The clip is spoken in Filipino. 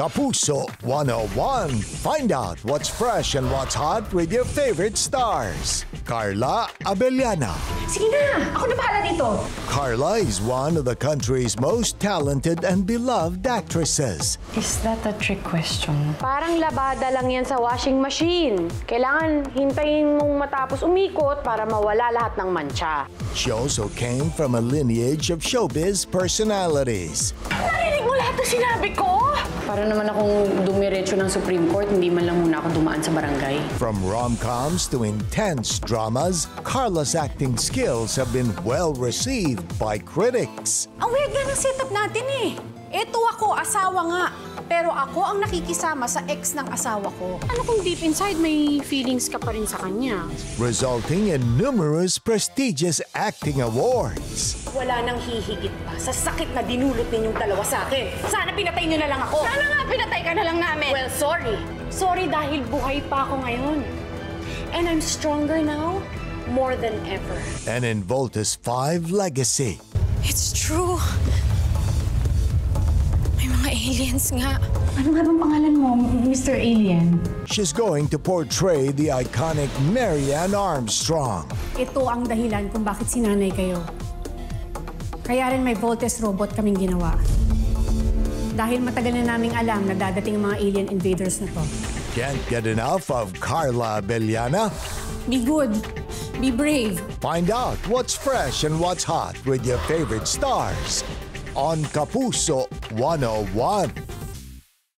Kapuso 101. Find out what's fresh and what's hot with your favorite stars. Carla Abellana. Sige na, ako na bahala dito. Carla is one of the country's most talented and beloved actresses. Is that a trick question? Parang labada lang yan sa washing machine. Kailangan hintayin mong matapos umikot para mawala lahat ng mancha. She also came from a lineage of showbiz personalities. Narinig mo lahat ng sinabi ko? Para naman akong dumiretso ng Supreme Court, hindi man lang muna ako dumaan sa barangay. From rom-coms to intense dramas, Carla's acting skills have been well received by critics. Ang weird nga ng setup natin eh. Ito ako, asawa nga. Pero ako ang nakikisama sa ex ng asawa ko. Ano kung deep inside may feelings ka pa rin sa kanya? resulting in numerous prestigious acting awards. Wala nang hihigit pa sa sakit na dinulot ninyong dalawa sa akin. Sana pinatay niyo na lang ako. Sana nga pinatay ka na lang namin. Well, sorry. Sorry dahil buhay pa ako ngayon. And I'm stronger now more than ever. And in Volta's 5 legacy, It's true. Aliens nga. Ano nga bang pangalan mo, Mr. Alien? she's going to portray the iconic Marianne Armstrong. Ito ang dahilan kung bakit sinanay kayo. Kaya rin may Voltes robot kaming ginawa. Dahil matagal na naming alam na dadating ang mga alien invaders na to. Can't get enough of Carla Beliana? Be good. Be brave. Find out what's fresh and what's hot with your favorite stars on Kapuso 101.